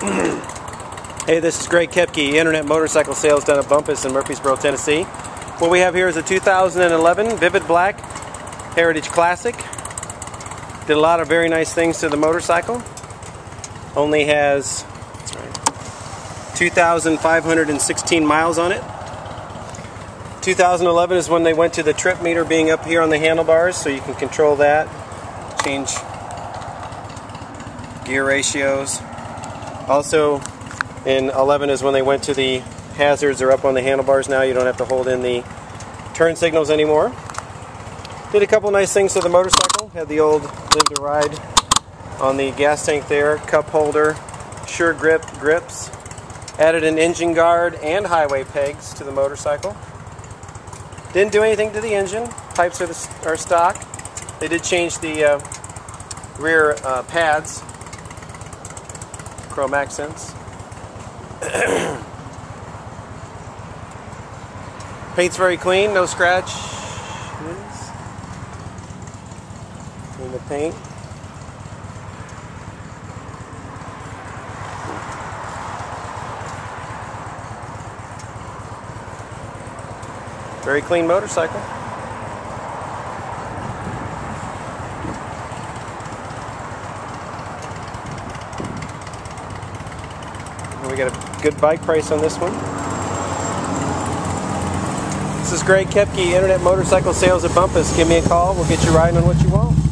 Mm-hmm. hey, this is Greg Kepke, Internet Motorcycle Sales down at Bumpus in Murfreesboro, Tennessee. What we have here is a 2011 Vivid Black Heritage Classic. Did a lot of very nice things to the motorcycle. Only has 2,516 miles on it. 2011 is when they went to the trip meter being up here on the handlebars, so you can control that. Change gear ratios. Also, in 11 is when they went to the hazards are up on the handlebars now. You don't have to hold in the turn signals anymore. Did a couple nice things to the motorcycle. Had the old Live to Ride on the gas tank there, cup holder, sure grip grips. Added an engine guard and highway pegs to the motorcycle. Didn't do anything to the engine. Pipes are, the, are stock. They did change the uh, rear uh, pads chrome accents. Paint's very clean, no scratch in the paint. Very clean motorcycle. We got a good bike price on this one. This is Greg Kepke, Internet Motorcycle Sales at Bumpus. Give me a call. We'll get you riding on what you want.